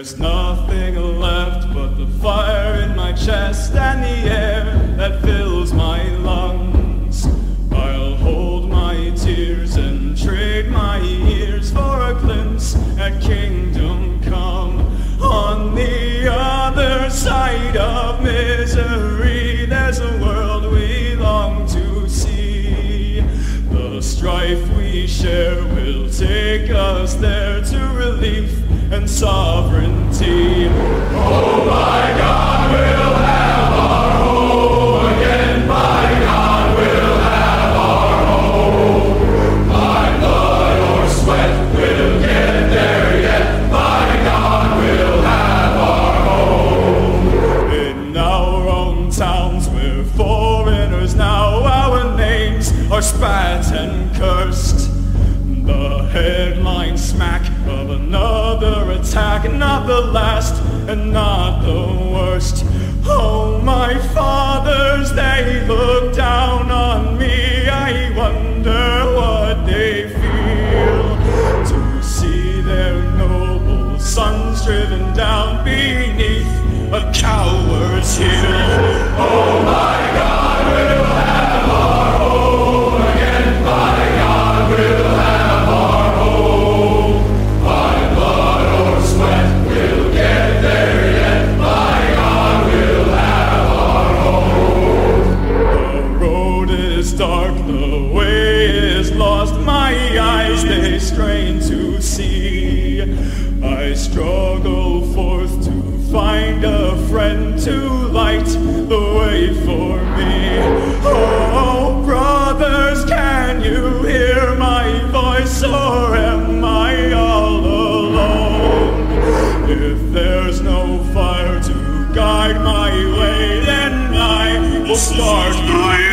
There's nothing left but the fire in my chest and the air that fills my lungs. I'll hold my tears and trade my ears for a glimpse at kingdom come. On the other side of misery, there's a world we long to see. The strife we share will take us there to relief and sovereignty. Attack, not the last and not the worst. Oh, my fathers, they look down on me. I wonder what they feel to see their noble sons driven down beneath a coward's heel. To see. I struggle forth to find a friend to light the way for me. Oh, brothers, can you hear my voice, or am I all alone? If there's no fire to guide my way, then I will start my